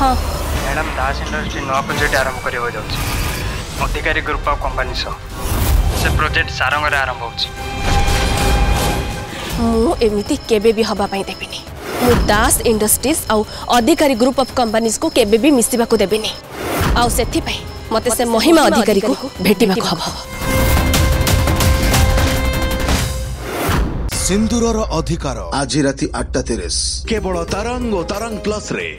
ହଁ madam Das industry ନୂଆ project ଆରମ୍ଭ କରିବାକୁ ଯାଉଛି ଅଧିକାରୀ ଗ୍ରୁପ୍ ଅଫ୍ କମ୍ପାନୀ ସହ ସେ ପ୍ରୋଜେକ୍ଟ ସାରଙ୍ଗରେ ଆରମ୍ଭ ହେଉଛି ମୁଁ ଏମିତି କେବେ ବି ହବା ପାଇଁ ଦେବିନି ମୁଁ ଦାସ ଇଣ୍ଡଷ୍ଟ୍ରିଜ୍ ଆଉ ଅଧିକାରୀ ଗ୍ରୁପ୍ ଅଫ୍ କମ୍ପାନିଜକୁ କେବେ ବି ମିଶିବାକୁ ଦେବିନି ଆଉ ସେଥିପାଇଁ ମତେ ସେ ମହିମା ଅଧିକାରୀକୁ ଭେଟିବାକୁ ହବ ସିନ୍ଦୁରର ଅଧିକାର ଆଜି ରାତି ଆଠଟା ତିରିଶ କେବଳ ତରଙ୍ଗ ଓ ତରଙ୍ଗ ପ୍ଲସ୍ ରେ